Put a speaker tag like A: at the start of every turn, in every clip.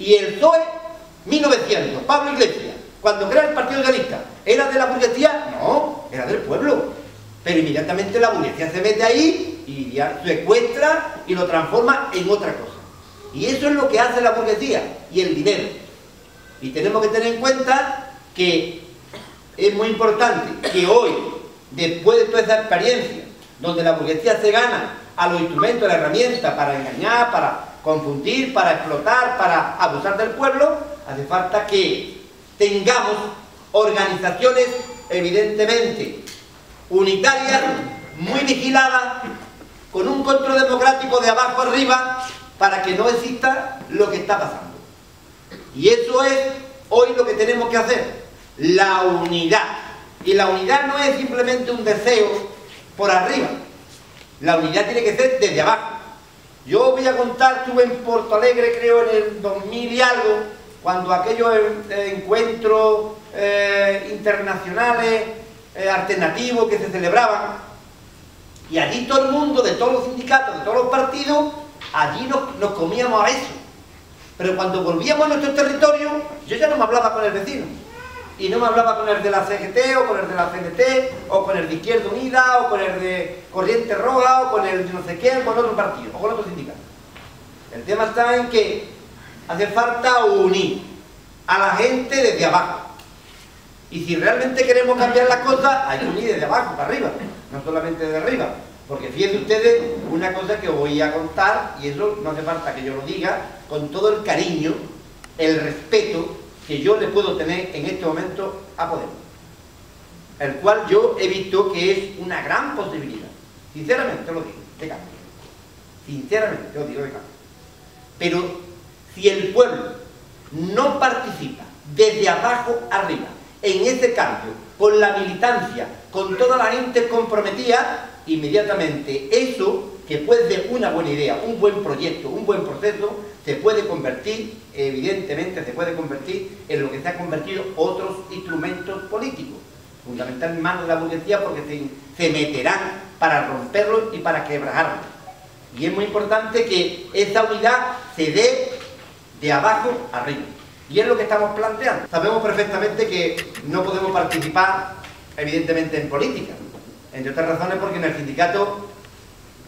A: Y el PSOE, 1900, Pablo Iglesias, cuando crea el Partido Socialista, ¿era de la burguesía? No, era del pueblo. Pero inmediatamente la burguesía se mete ahí y ya secuestra y lo transforma en otra cosa. Y eso es lo que hace la burguesía y el dinero. Y tenemos que tener en cuenta que es muy importante que hoy, después de toda esa experiencia, donde la burguesía se gana a los instrumentos, a la herramienta para engañar, para confundir, para explotar, para abusar del pueblo, hace falta que tengamos organizaciones evidentemente unitarias, muy vigiladas, con un control democrático de abajo arriba, para que no exista lo que está pasando. Y eso es hoy lo que tenemos que hacer, la unidad. Y la unidad no es simplemente un deseo por arriba, la unidad tiene que ser desde abajo. Yo voy a contar, estuve en Porto Alegre creo en el 2000 y algo, cuando aquellos eh, encuentros eh, internacionales eh, alternativos que se celebraban, y allí todo el mundo, de todos los sindicatos, de todos los partidos, allí nos, nos comíamos a eso. Pero cuando volvíamos a nuestro territorio, yo ya no me hablaba con el vecino. Y no me hablaba con el de la CGT, o con el de la CNT, o con el de Izquierda Unida, o con el de Corriente Roja, o con el de no sé qué, o con otro partido, o con otro sindicato. El tema está en que hace falta unir a la gente desde abajo. Y si realmente queremos cambiar las cosas, hay que unir desde abajo para arriba, no solamente desde arriba. Porque fíjense ustedes una cosa que voy a contar, y eso no hace falta que yo lo diga, con todo el cariño, el respeto que yo le puedo tener en este momento a Podemos. El cual yo he visto que es una gran posibilidad. Sinceramente lo digo, de cambio. Sinceramente lo digo de cambio. Pero si el pueblo no participa desde abajo arriba en ese cambio, con la militancia, con toda la gente comprometida, inmediatamente eso, que puede ser una buena idea, un buen proyecto, un buen proceso, se puede convertir, evidentemente se puede convertir en lo que se ha convertido otros instrumentos políticos, fundamentalmente en manos de la burguesía porque se, meterán para romperlos y para quebrarlos. Y es muy importante que esa unidad se dé de abajo arriba. Y es lo que estamos planteando. Sabemos perfectamente que no podemos participar, evidentemente, en política. Entre otras razones porque en el sindicato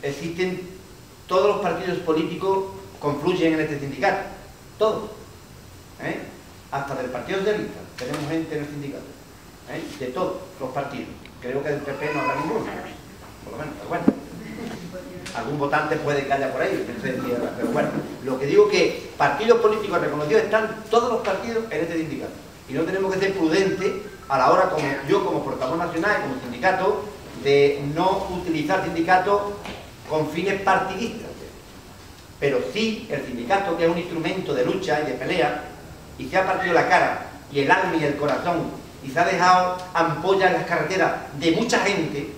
A: existen todos los partidos políticos confluyen en este sindicato. Todos. ¿eh? Hasta del Partido Socialista. Tenemos gente en el sindicato. ¿eh? De todos los partidos. Creo que del PP no habrá ninguno. Por lo menos, pero bueno. Algún votante puede que haya por ahí, pero bueno. Lo que digo que partidos políticos reconocidos están todos los partidos en este sindicato. Y no tenemos que ser prudentes a la hora, como yo como portavoz nacional y como sindicato, de no utilizar sindicatos con fines partidistas. Pero sí el sindicato, que es un instrumento de lucha y de pelea, y se ha partido la cara, y el alma y el corazón, y se ha dejado ampollas en las carreteras de mucha gente,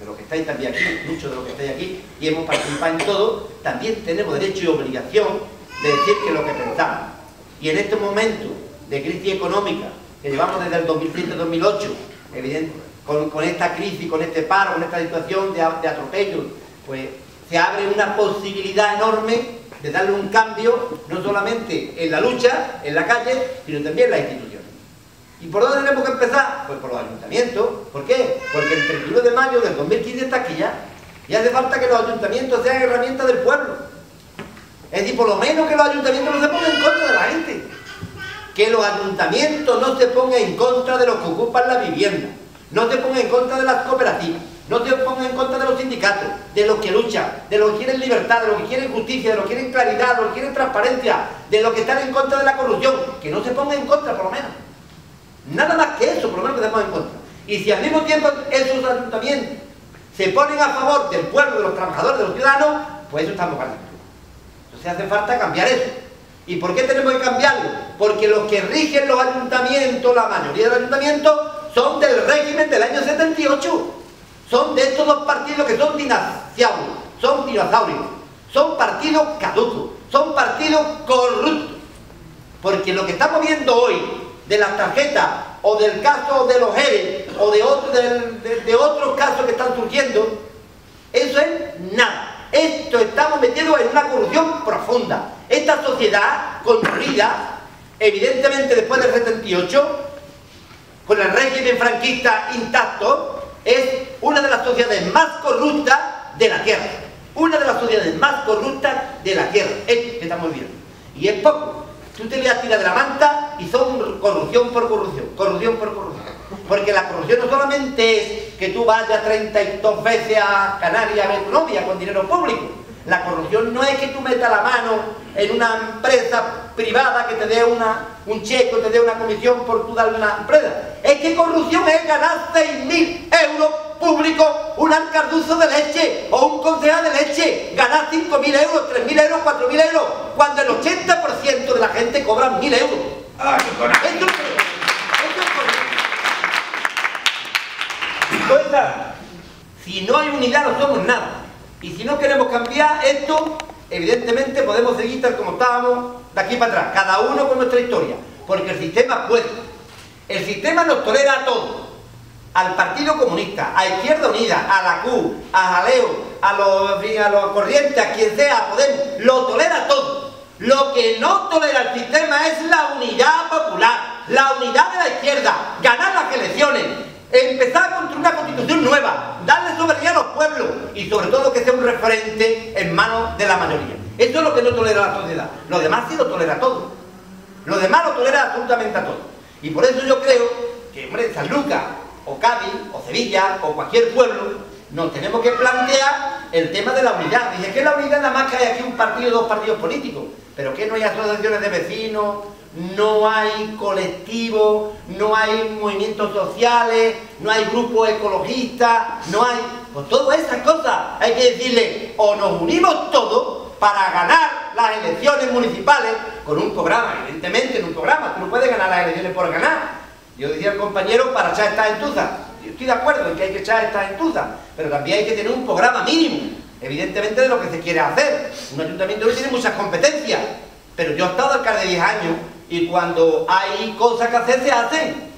A: de los que estáis también aquí, muchos de los que estáis aquí, y hemos participado en todo, también tenemos derecho y obligación de decir que lo que pensamos. Y en este momento de crisis económica, que llevamos desde el 2007-2008, evidente, con, esta crisis, con este paro, con esta situación de, de atropello, pues se abre una posibilidad enorme de darle un cambio, no solamente en la lucha, en la calle, sino también en las instituciones. ¿Y por dónde tenemos que empezar? Pues por los ayuntamientos. ¿Por qué? Porque el 31 de mayo del 2015 está aquí ya. Y hace falta que los ayuntamientos sean herramientas del pueblo. Es decir, por lo menos que los ayuntamientos no se pongan en contra de la gente. Que los ayuntamientos no se pongan en contra de los que ocupan la vivienda. No se pongan en contra de las cooperativas. No se pongan en contra de los sindicatos, de los que luchan, de los que quieren libertad, de los que quieren justicia, de los que quieren claridad, de los que quieren transparencia, de los que están en contra de la corrupción. Que no se pongan en contra, por lo menos. Nada más que eso, por lo menos que estemos en contra. Y si al mismo tiempo esos ayuntamientos se ponen a favor del pueblo, de los trabajadores, de los ciudadanos, pues eso estamos ganando. Entonces hace falta cambiar eso. ¿Y por qué tenemos que cambiarlo? Porque los que rigen los ayuntamientos, la mayoría de los ayuntamientos, son del régimen del año 78. Son de estos dos partidos que son dinosaurios, son dinosaurios, son partidos caducos, son partidos corruptos. Porque lo que estamos viendo hoy de las tarjetas o del caso de los ERE o de, de, de otros casos que están surgiendo, eso es nada. Esto estamos metidos en una corrupción profunda. Esta sociedad construida, evidentemente después del 78, con el régimen franquista intacto, es una de las sociedades más corruptas de la tierra. Una de las sociedades más corruptas de la tierra. Esto que estamos viendo. Y es poco. Tú te le tirar de la manta y son corrupción por corrupción, corrupción por corrupción. Porque la corrupción no solamente es que tú vayas 32 veces a Canarias a ver con dinero público. La corrupción no es que tú metas la mano en una empresa privada que te dé una, un cheque te dé una comisión por tu darle una empresa. Es que corrupción es ganar 6.000 euros públicos, un alcarduzo de leche o un concejal de leche, ganar 5.000 euros, 3.000 euros, 4.000 euros, cuando el 80% de la gente cobra 1.000 euros.
B: ¡Ay!
A: Esto es. Esto es si no hay unidad no somos nada. Y si no queremos cambiar esto, evidentemente podemos seguir tal como estábamos de aquí para atrás, cada uno con nuestra historia, porque el sistema puede. El sistema nos tolera a todos, al Partido Comunista, a Izquierda Unida, a la CU, a Jaleo, a los, corrientes, a quien sea, a Podemos, lo tolera a todos. Lo que no tolera el sistema es la unidad popular, la unidad de la izquierda, ganar las elecciones, empezar a construir una constitución nueva, darle soberanía a los pueblos y sobre todo que sea un referente en manos de la mayoría. Esto es lo que no tolera la sociedad. Lo demás sí lo tolera todo. Lo demás lo tolera absolutamente a todo. Y por eso yo creo que, hombre, San Lucas, o Cádiz, o Sevilla, o cualquier pueblo, nos tenemos que plantear el tema de la unidad. Dice que la unidad nada más que hay aquí un partido, dos partidos políticos, pero que no hay asociaciones de vecinos, no hay colectivos, no hay movimientos sociales, no hay grupos ecologistas, no hay... Pues todas esas cosas hay que decirle, o nos unimos todos para ganar las elecciones municipales con un programa, evidentemente en un programa, tú no puedes ganar las elecciones por ganar. Yo decía al compañero para echar estas entuzas, yo estoy de acuerdo en que hay que echar estas entuzas, pero también hay que tener un programa mínimo, evidentemente de lo que se quiere hacer. Un ayuntamiento hoy tiene muchas competencias, pero yo he estado alcalde de 10 años y cuando hay cosas que hacer, se hacen.